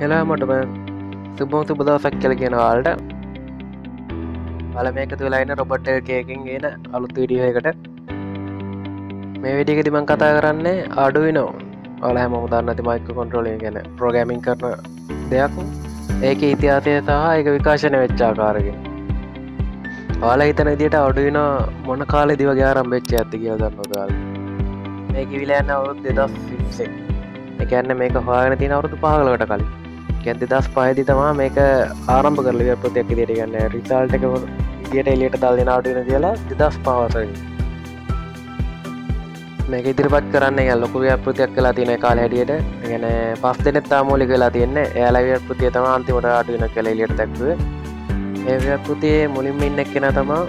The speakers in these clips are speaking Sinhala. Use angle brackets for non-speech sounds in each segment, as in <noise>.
හෙලාමටම සුබෝ සුබදසක් කල කියෙනවාල්ට බල මේක තුලායින්න රොබට් එකකින් ගෙන අලුත් විඩියකට මේ විඩික තිමන් කතා කරන්නේ අඩුවි නෝ ඔල හැම දන්න ති මයික කොන්ට්‍රෝලිය ගැන ප්‍රගමින් කරන දෙයක්. ඒක ඉතිහාසය සහ එක විකාශන වෙච්චාකාරගෙන ඔයාල හිතන දිට අඩුවින මොන කාලෙ දිව ගයාරම් වෙච්ච ඇති කිය දන්නදාල් මේක විලයන්න අවුත් දෙදස් සික්සේ එකන්න මේක හවාගෙන තින අවුරදු පාගලට කලින්. ගැන්ති දස් පහදි තමා මේක ආරම්භ කරල ප්‍රතියක් දිට ගන්න රිසාල්ට එක ඉදියට එලියට දල් දෙනාටන කියලා දෙදස් පවසයි මේක ඉදිරිපත් කරන්න ලොකු ප්‍රතියක් කලා තියන කාල හැඩියට ගැන පස් දෙනෙත් තාමෝලි කලා තියන්නේ. එයාලවිය ප්‍රතිය තම අන්තිමට අටුවන කළ එලියට දැක්වේ ඒ ප්‍රතියේ මුලින්ම ඉන්න කෙන තමා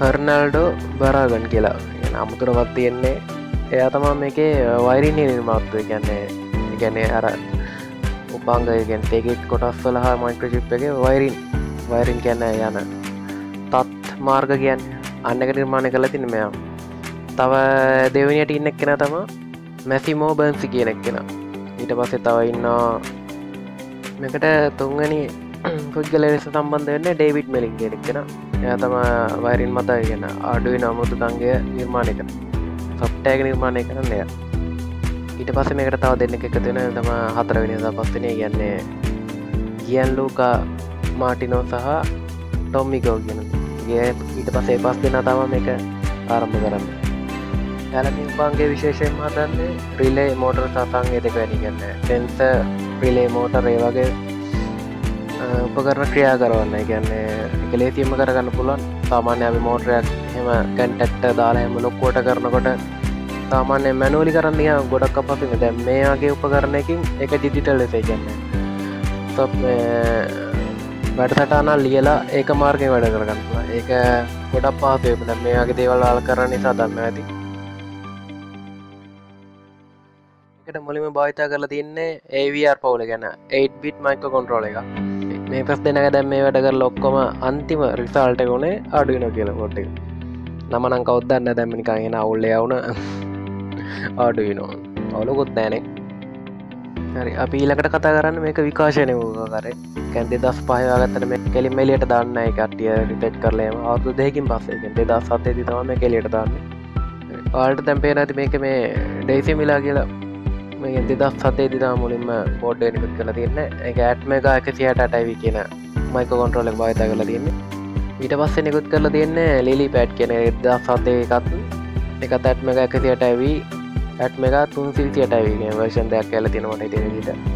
හර්නල්ඩෝ බරාගන් කියලා. අමුතුරවත් තියෙන්නේ. එයා තමා මේකේ වෛරින්නේ නිර්මාත්තුව ගැන්නේ ගැන්නේ අර උපංගයගෙන් තෙගෙට් කොටස් වලහා මයික්‍රජිප් එක වෛරින් වෛරින් කියන්න යන තත් මාර්ග කියන්න අන්නක නිර්මාණය කළ තින මෙයා. තව දෙවනියට ඉන්නක් කෙන තම මැසිමෝ බන්සි කියනෙක් කෙන ඊට පස්සේ තව ඉන්නවා මෙකට තුංගනි <clears throat> පුද්ගල ලෙස සම්බන්ධ වෙන්න ඩේවිඩ් මෙලින් කෙනෙක් කෙන එය තම වෛරින් මත ගෙන අඩුවි නමුතු තන්ගේ නිර්මාණය කන සොප්ටෑග නිර්මාණය කරන්න එය. ඊට පස මේකට තව දෙන්න එක තියෙන තම හතරවෙනි පස්සනය කියන්නේ ගියන් ලූකා මාටිනෝ සහ ටොම්මිකෝ කියන. ගේ ඊට පසේ පස් දෙන තම මේක ආරම්භ කරන්න. ඇලමිපාන්ගේ විශේෂයෙන් මතන්නේ රිලේ මෝටර් සතන්ගේ දෙක වැනි ගන්න ටෙන්ස රිලේ මෝටර් ඒ වගේ උපකරන ක්‍රියා කරවන්න. ගැන්නේ එකලේ තිීම කරගන්න පුළන් සාමාන්‍ය අපි මෝටරයක් එම කැන්ටෙක්ට දාලා එම ලොක්කෝට කරනකොට සාමාන්‍ය මැනෝලි කරන්නය ගොඩක් පසිම දැම් මේයාගේ උපකරණයකින් එක ඩිජිටල් ලෙසේ ගන්න සොප් වැඩසටානල් ලියලා ඒක මාර්ගය වැඩ කරගන්න ඒක ගොඩක් පාසයපන මේයාගේ දේවල් ආල් කරන්න නිසා දන්න ඇති. එකට මුලිම භාවිතා කරලා තින්නේ ඒවර් පවුල ගැන. 8 බිට් මයික කොන්ට්‍රෝල එක මේ පස් දෙනක දැම් මේ වැඩ කර ලොක්කොම අන්තිම රිසාල්ට ගුණේ අඩුවන කියල පොට්ට නමනං කවද්දන්න දැම්මිනිකාගෙන අවුල්ල යවුන ආඩුවනෝ අවුලකොත් නෑනෙ. හරි අපි ඊලකට කතා කරන්න මේක විකාශනය වූ කර කැන්ති දස් පහයාගත්තන මේ කෙලින් මෙලියට දන්න කටිය රිතෙට් කරලේම අවතු දෙකින් පස්සේකෙන් දෙදා සතේ දිතම මේ කෙලියට දන්න. ආල්ට තැම්පේ නැති මේක මේ ඩෙයිසි මිලා කියලා මේ දෙදස් සතේ දිනා මුලින්ම බෝඩ්ඩ නිකුත් කළ තියන්න. එක ඇට්ම එක එක සියට අටයිවි කියන මයික කොන්ට්‍රෝල භාත කළ තියන්නේ. ඊට පස්සේ නිකුත් කරලා තියන්නේ ලිලි පැට් කියන එදා සතේ එකත්. එක තැට්ම එක එක සියට ඇවී ඇට්ම එක තුන් සිල්සියටයිවගේ වර්ෂන් දෙයක් ඇල තියෙනවට තිරට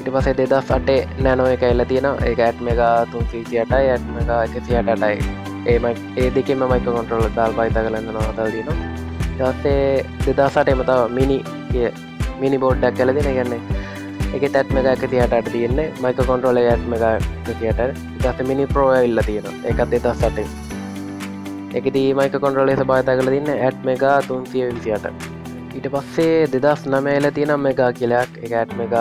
ඉට පසේ දෙදස් අටේ නැනෝ එක එල්ල තියෙන ඒ ඇට්ම එක තුන් සිල්සියටයි ඇත්ම එක එක සියටටයි. ඒම ඒ දෙකෙම මයික කොන්ට්‍රෝල දාල් බයිත කලන්න නොවතල් දින දස්සේ දෙදසට එමතාව මිනි කිය මිනි බෝඩ්ඩක් කැල දෙන ගන්නේ එක තැත්ම එක එක තියටට තියන්නේ. මයික කොන්ට්‍රෝල ඇත්ම එකයට දස මිනි ප්‍රෝ ඉල්ල තියෙන එකත් දෙදස් සටේ එකති මයික කොන්ට්‍රෝලේස භාත කල තින්න ඇට්ම එක තුන්සිය විසියට ඊට පස්සේ දෙදස් නමේල තියනම් එක කියලයක් එක ඇට්ම එක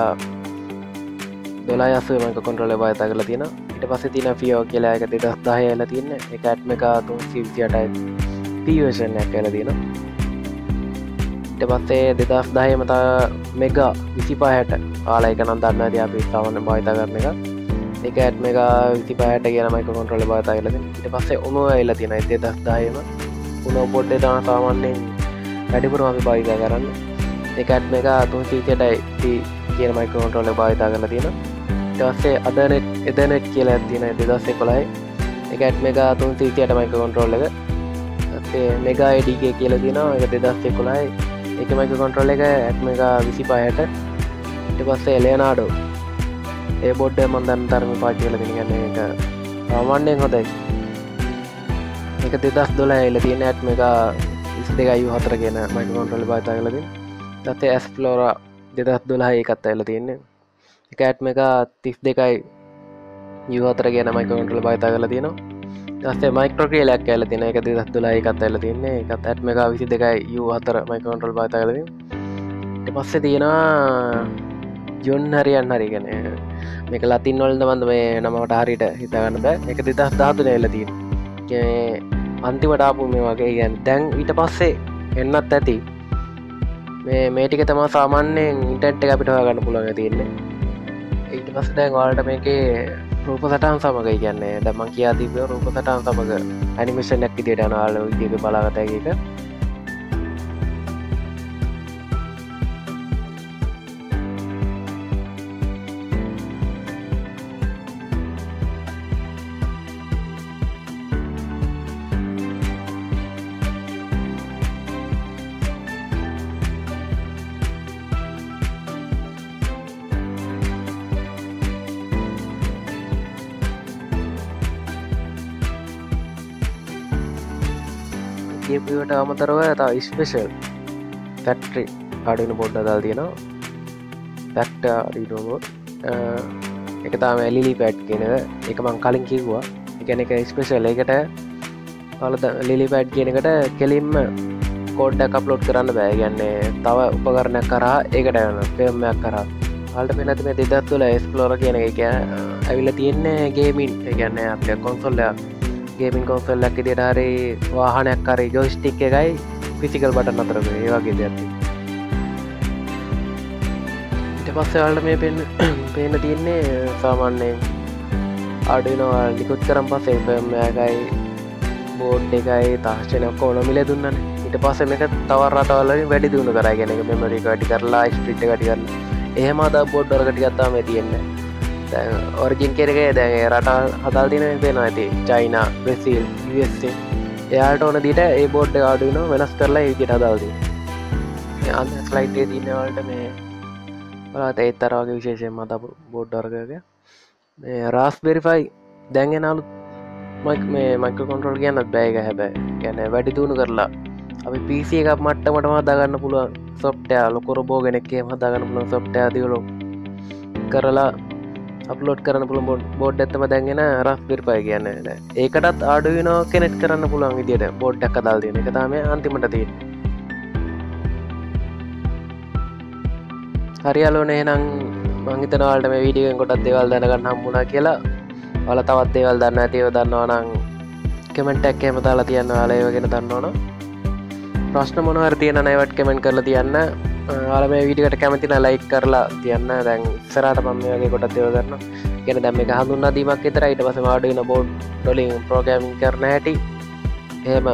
දොලා යස මක කොන්ට්‍රල භාත කල තියෙන ඉට පස්ස තින ෆියෝ කියලා එක දෙදස් දාහ එල තින්න එක ඇට්ම එක තුන් සිල්සියටයි පීවර්ෂණයක් කල තියෙන ඉට පස්සේ දෙදස් දාය මතා මෙගා විසිපාහැට ආලා එක නම් දන්න ද අපි ස්ථාවන භාවිත කරන එක. එක ඇත්ම එක විසිපාහට කියනමයික කොන්ට්‍රල භාත කලද ඉට පස්සේ උනුව එල්ල තියෙන ඇතේ දස් දායම උන පොඩ්ඩේ තම සාමාන්‍යයෙන් වැඩිපුර අපි භාවිත කරන්න. එක ඇත්ම එක තුන් සීකටයි කියන මයික කොන්ට්‍රෝල භාවිතා කරලා තියෙන ටස්සේ අදනෙට් එදනෙට් කියලා ඇතින දෙදස්සේ කොළයි එක ඇත්ම එක තුන් සීතියට මයික කොන්ට්‍රෝල් එක. මෙගා එඩිගේ කියල තින එක දෙදස්සේ කොළයි එක මයික කොන්ට්‍රෝල් එක ඇත්ම එක විසි පායට ඉට පස්සේ එලේනාඩෝ ඒ බොඩ්ඩ මන්දන් තරම පාචිකල තිනගන්න එක සාමාන්‍යයෙන් හොදයි එක දෙදස් දොල එල තියෙන ඇත්ම එක ඉස් දෙකයි හතර කියෙන මයික කොන්ට්‍රල පාතා කලදී දත්තේ ඇස් ෆලෝර දෙදස් දොලා ඒකත් ඇල තියන්නේ. එක ඇත්ම එක තිස් දෙකයි යහතර කියන මයික කොන්ට්‍රල පාතා කල තියෙනවා. දස්සේ මයිකෝක්‍රිය ලක් ඇල තින එක දෙදස් දොලා එකත් ඇල තින්නේ එකත් ඇත්ම එක විසි දෙකයි යු හතර මයිකොන්ට්‍රල් පාතා කලදී පස්සේ තියෙනවා ජොන් හරියන් හරිගෙන මේක ලතින් වලද බඳ මේ නමට හරිට හිතගන්න බෑ. එක දෙදස් ධාතුන එලතින් අන්තිමට ආපු මේ වගේ ගැන් දැන් ඊට පස්සේ එන්නත් ඇති. මේ මේටික තම සාමාන්‍යයෙන් ඉන්ටට් එක අපිට ගන්න පුළුවන් තියන්නේ. ඊට පස් දැන් වාලට මේකේ රූප සටන් සමග කියන්නේ. දමන් කියාතිබ රූප සටන් සමඟ ඇනිමිෂන් ඇක්ති දේටනාල විදික බලාගත කියපුවට අමතරව තා ස්පේෂල් ෆැක්ටරි අඩුන පොඩ්ඩ දල් තියෙනවා. පැක්ට අඩිනෝමෝ එක තාම ඇලිලි පැට් කියෙන එක මං කලින් කිව්වා. එකන එක ස්පේෂල් එකට පලද ලිලි පැඩ් කියනකට කෙලින්ම කෝඩ්ඩ කප්ලෝඩ් කරන්න බෑ. ගන්නේ තව උපකරණයක් කරා ඒකට යන පෙම්මයක් කරා. අල්ට පෙනති මේ දෙදත් තුළ ස්පලෝර කියන එක ඇවිල්ල තියෙන්නේ ගේමින් ගැන්න අප කොන්සොල්ලයක් ගේමින් කොන්සල්ලක් ඉදිරාරි වාහනයක් කරි ජෝස්ටික් එකයි පිසිකල් බට අතරක ඒවාගේ දෙයක්ති ඉට පස්සවල්ට මේ පෙන් පේන <clears throat> තියන්නේ සාමාන්‍යයෙන් අඩුනවා ලිකුත් කරම් පස්සේ පමයකයි බෝඩ් එකයි තාශ්චනයක් ඕන මිල දුන්නන. ඉට පස්ස එක තවරටවලින් වැඩි දුණු කර ගැන මෙමරි කටි කරලා ස්පිට් කටිගන්න එහෙම අද බෝඩ් ඩරකට ගත්තාම තියෙන්නේ. ඔරජින් කෙරගේ දැන් රට හදල් දින පේන ඇති. චයිනා බ්‍රෙසිල් එයාට ඕන දිට ඒ බෝඩ් ආඩුන වෙනස් කරලා ඒකට හදල්දී අන්න ස්ලයිටේ තින්නවලට මේ පලාත ඒත් තරවාගේ විශේෂයෙන් මත බෝඩ්ඩර්ගක රාස් බෙරිෆයි දැන්ගෙන අලු මක් මේ මයික කොන්ට්‍රල් කියන්නත් බෑග හැබැ ගැන වැඩි දුණු කරලා. අපි පිසි එකක් මට්ටමටම දාගන්න පුළුවන් සොප්ටය ලොකොර බෝගෙනෙක්කේ හදාගන්න පුළුවන් සොප්ටය දියලු කරලා අප්ලෝඩ් කරන පුළ බෝඩ් ඇත්තම දැන්ගෙන රස් පිරිපය කියන්න. ඒකටත් ආඩුවනෝ කෙනෙත් කරන්න පුළුවන් විදිට බෝඩ්ඩක් කදල් තියෙන එක තාම අන්තිමට තිය හරියාලෝන එනම් මංහිතනවාලට මේ වීඩියෙන් කොටත් දෙවල් දැනගන්න හම්බුණා කියලා. වල තවත් දේවල් දන්න ඇතිව දන්නවනං කෙමෙන්ටක් එම තාලා තියන්න ආලයවගෙන දන්නවන ප්‍රශ්න මොනවර තියෙන නයිවට කෙමෙන්ට කරලා තියන්න. ආල මේ විඩිකට කැමතින ලයික් කරලා තියන්න. දැන් සරට පම වගේ කොටත් දෙව කරන්න ගෙන දැම එක හඳුන්න දීමක් එතර යිට පස මාඩුවන බෝඩ් ඩොලින් ප්‍රෝගෑමින් කරන හැටි. එහෙම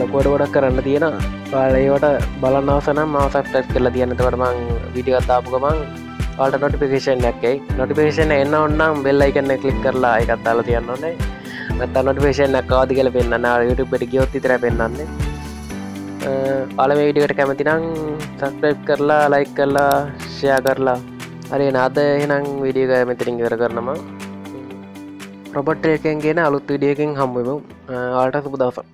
ලොකොඩ ගොඩක් කරන්න තියෙන පාලඒවට බලන්නවසනම් මසක්ටස් කරලා තියන්නතවටමං විඩිගත්තාපු ගමන් පාට නොටිපිකේෂන් ඇක්කයි නොටිපේෂන් එන්න ඔන්නම් බෙල්ලයිකන්න කලික් කරලා එකත්තාල තියන්න ඕන්නේ නැත නොටිපේෂන් ඇක්කාදි කල පෙන්න්න යට පෙට ගියොත් ඉතර පෙන්න්නන්නේ පලම විඩියට කැමතිනම් සස්ප්‍රයිප් කරලා ලයික් කරලා ෂයා කරලා. හරි නාද එහෙනම් විඩියක මෙතරින් කර කරනම රොබට් එකෙන් ගෙන අලුත් විඩියකින් හම්බම ආට සුපදවසක්